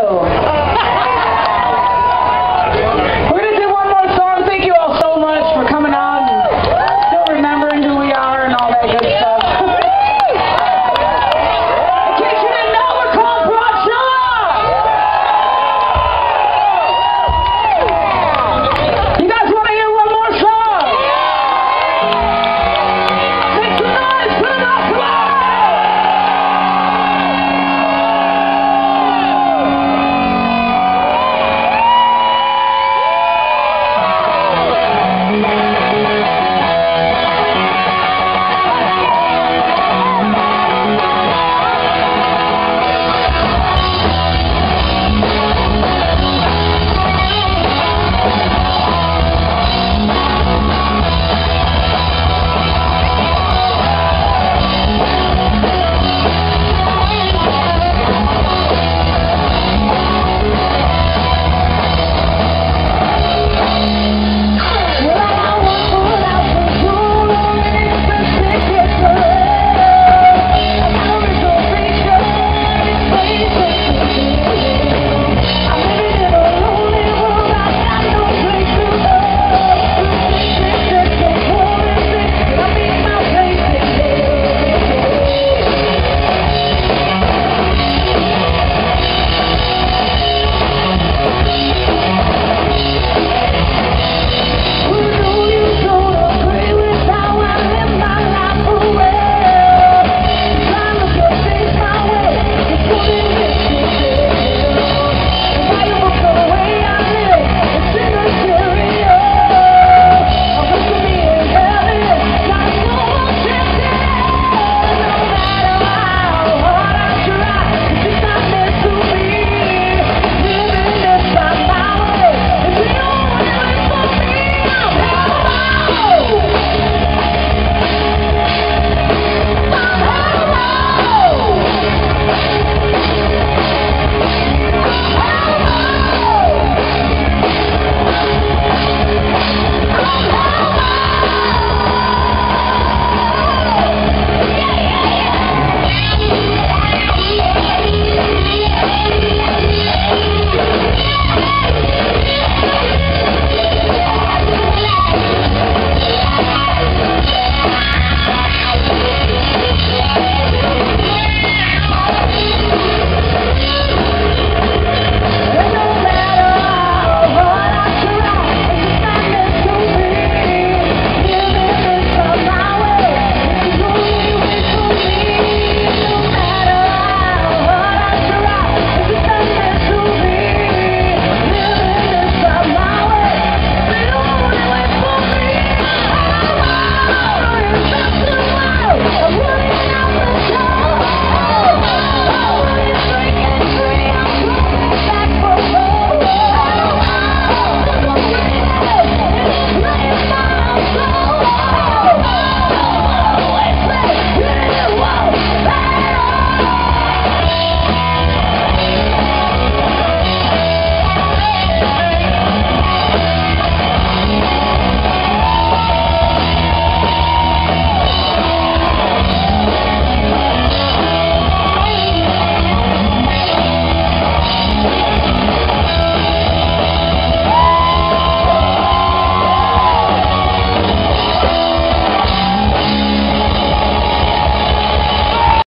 go.